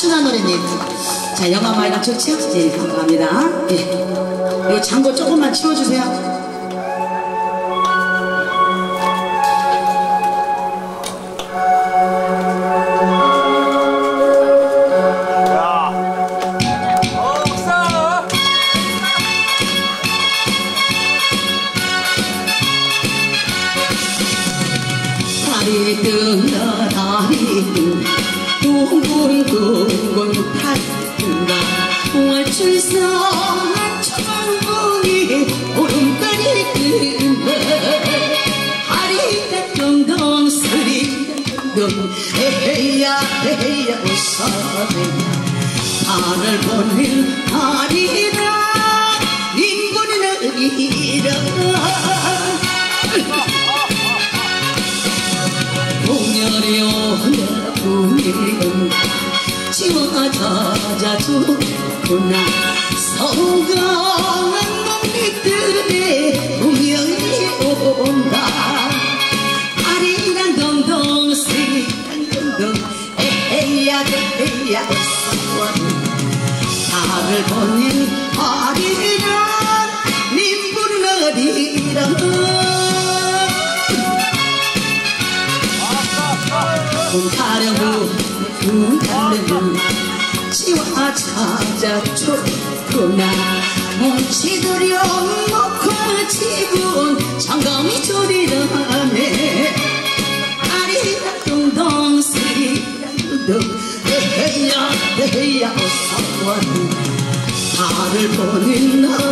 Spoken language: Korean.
맞추나 노래님. 자, 영화 마이가 좋죠? 예, 감사합니다. 예. 이 장고 조금만 치워주세요. 다리 뜬다 다리 뜬다 둥근둥근 타뜬다 월출선 천봉이 오름까지 뜬다 다리가 덩덩 소리가 덩덩 에헤야 에헤야 웃어대야 달을 보는 다리 분이 지와 찾아주구나 성강 군타령부 군타령부 지와 찾아줬구나 뭉치들여 놓고 지분 장감이 조리라네. 아리랑 동동 스리랑 둥 에헤야 에헤야 어서와 달을 보는 날이라